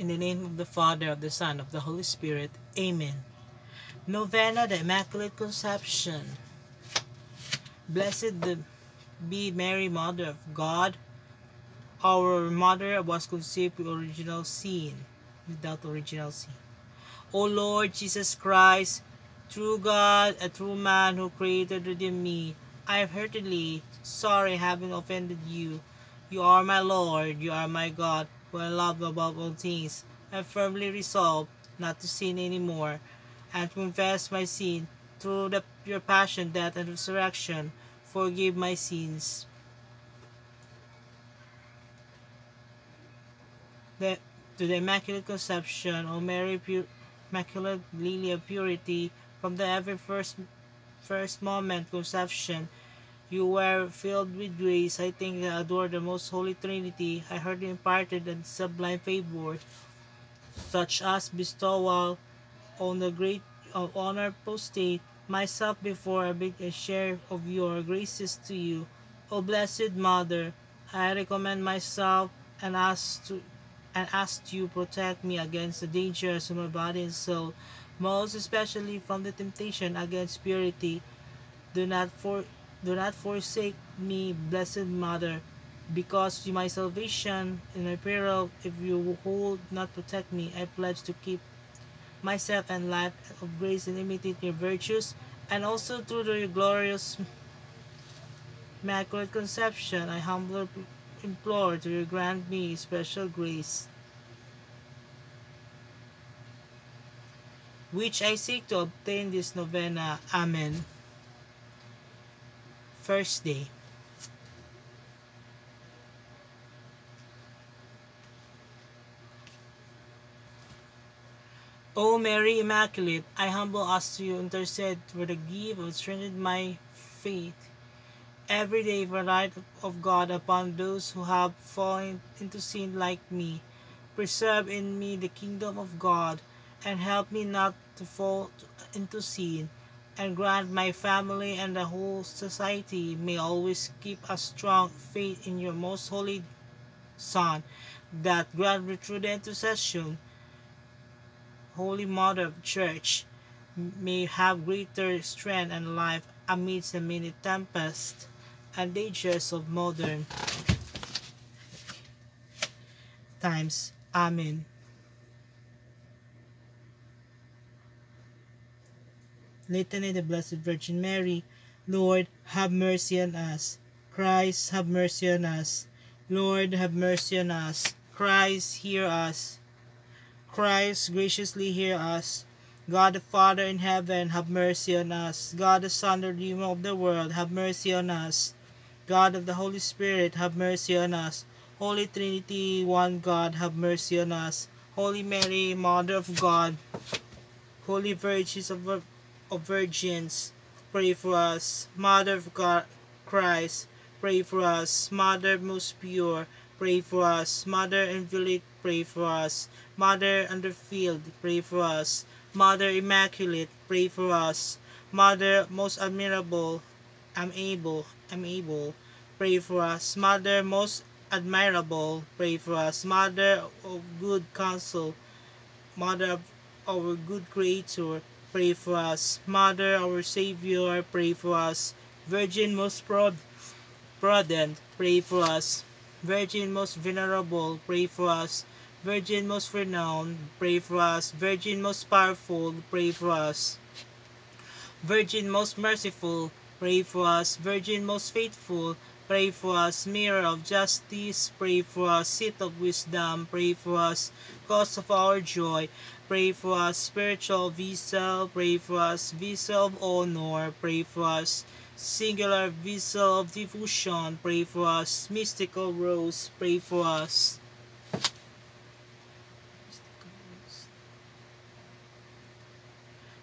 In the name of the Father, of the Son, of the Holy Spirit. Amen. Novena, the Immaculate Conception. Blessed be Mary, Mother of God. Our Mother was conceived with original sin, without original sin. O Lord Jesus Christ, true God, a true man who created within me, I am heartily sorry having offended you. You are my Lord, you are my God, who I love above all things. Am firmly resolved not to sin any more, and confess my sin through the, your passion, death, and resurrection. Forgive my sins. The, to the Immaculate Conception, O Mary, pure, Immaculate Lily of Purity, from the ever first, first moment conception, you were filled with grace. I think I adore the most holy Trinity. I heard you imparted and sublime favor, such as bestowal on the great uh, of honor postate myself before I beg a share of your graces to you. O Blessed Mother, I recommend myself and ask to and ask you protect me against the dangers of my body and soul, most especially from the temptation against purity. Do not for do not forsake me, Blessed Mother, because my salvation in my peril, if you hold not protect me, I pledge to keep myself and life of grace and imitate your virtues, and also through your glorious Immaculate Conception, I humbly implore to you grant me special grace, which I seek to obtain this novena. Amen. First day. O Mary Immaculate, I humble us to you, intercede for the gift of strengthening my faith every day for the light of God upon those who have fallen into sin like me. Preserve in me the kingdom of God, and help me not to fall into sin, and grant my family and the whole society may always keep a strong faith in your most holy Son, that grant through the intercession Holy Mother of Church, may have greater strength and life amidst the many tempests and dangers of modern times. Amen. Litany the Blessed Virgin Mary, Lord, have mercy on us. Christ, have mercy on us. Lord, have mercy on us. Christ, hear us. Christ, graciously hear us. God the Father in heaven, have mercy on us. God the Son, the Redeemer of the world, have mercy on us. God of the Holy Spirit, have mercy on us. Holy Trinity, one God, have mercy on us. Holy Mary, Mother of God, Holy Virgins of, of Virgins, pray for us. Mother of God, Christ, pray for us. Mother most pure, pray for us. Mother and Inviolate, pray for us. Mother Undefiled, pray for us. Mother Immaculate, pray for us. Mother most admirable, I'm able, I'm able, pray for us. Mother most admirable, pray for us. Mother of good counsel, Mother of our good Creator, pray for us. Mother, our Savior, pray for us. Virgin most prod prudent, pray for us. Virgin most venerable, pray for us. Virgin most renowned, pray for us. Virgin most powerful, pray for us. Virgin most merciful, pray for us. Virgin most faithful, pray for us. Mirror of justice, pray for us. Seat of wisdom, pray for us. Cause of our joy, pray for us. Spiritual vessel, pray for us. Vessel of honor, pray for us. Singular vessel of devotion, pray for us. Mystical rose, pray for us.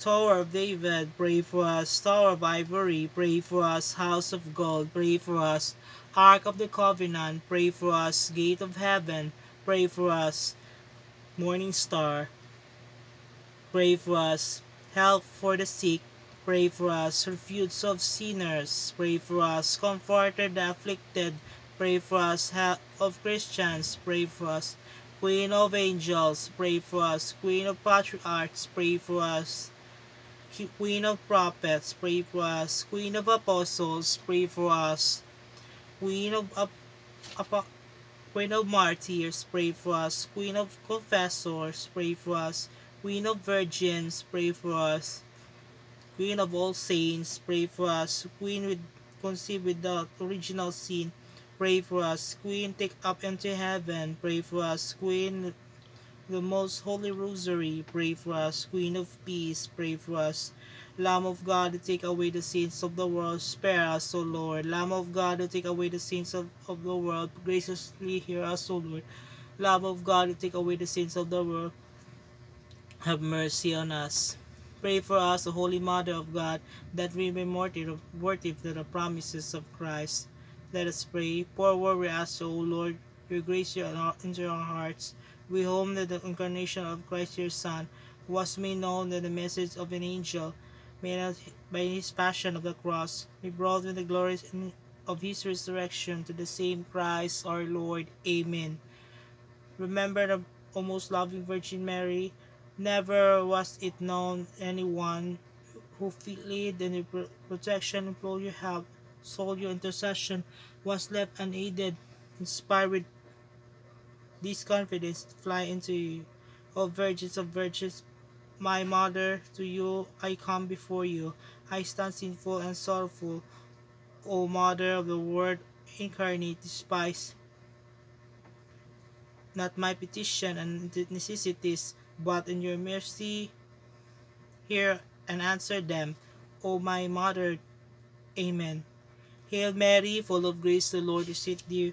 Tower of David, pray for us. Tower of Ivory, pray for us. House of Gold, pray for us. Ark of the Covenant, pray for us. Gate of Heaven, pray for us. Morning Star, pray for us. Help for the sick, pray for us. Refuge of sinners, pray for us. Comforter the afflicted, pray for us. Help of Christians, pray for us. Queen of angels, pray for us. Queen of patriarchs, pray for us. Queen of prophets, pray for us. Queen of apostles, pray for us. Queen of ap Queen of martyrs, pray for us. Queen of confessors, pray for us. Queen of virgins, pray for us. Queen of all saints, pray for us. Queen with conceived without original sin, pray for us. Queen take up into heaven, pray for us. Queen the most holy rosary, pray for us. Queen of peace, pray for us. Lamb of God, to take away the sins of the world, spare us, O Lord. Lamb of God, to take away the sins of, of the world, graciously hear us, O Lord. Lamb of God, to take away the sins of the world, have mercy on us. Pray for us, the Holy Mother of God, that we may be worthy of the promises of Christ. Let us pray. Pour we ask, O Lord, your grace into our hearts. We hope that the incarnation of Christ your Son was made known that the message of an angel, made by his passion of the cross, be brought with the glories of his resurrection to the same Christ our Lord. Amen. Remember the most loving Virgin Mary, Never was it known anyone who fled and the protection implored your help, sought your intercession, was left unaided, inspired this confidence, fly into you. O virgins of virgins, my mother, to you I come before you. I stand sinful and sorrowful. O mother of the word incarnate, despise not my petition and necessities, but in your mercy hear and answer them, O my mother. Amen. Hail Mary, full of grace, the Lord is with you.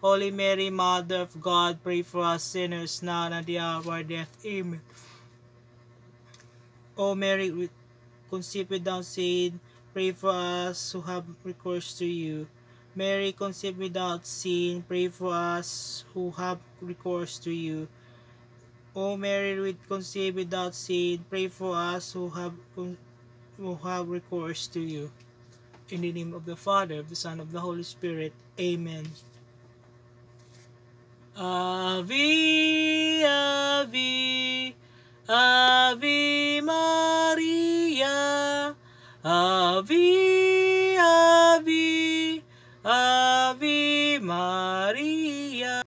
Holy Mary, Mother of God, pray for us sinners, now and at the hour of our death. Amen. O Mary, conceived without sin, pray for us who have recourse to you. Mary, conceived without sin, pray for us who have recourse to you. O Mary, with conceived without sin, pray for us who have who have recourse to you. In the name of the Father, of the Son, of the Holy Spirit. Amen. Ave,